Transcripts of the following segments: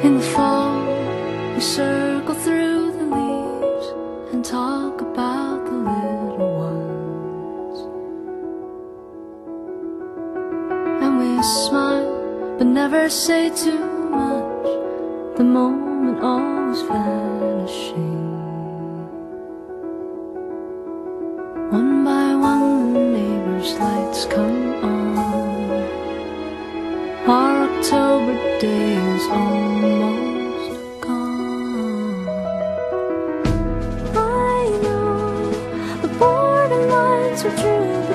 In the fall, we circle through the leaves and talk about the little ones. And we smile, but never say too much. The moment always vanishing. One by one, the neighbors' lights come.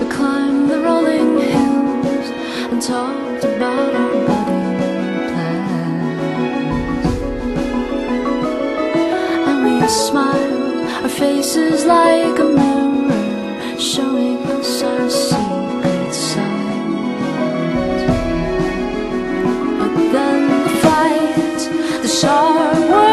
We climbed the rolling hills and talked about our budding plans. And we smiled, our faces like a mirror, showing us our secret sides. But then the fights, the sharp words.